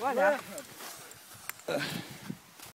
Voilà.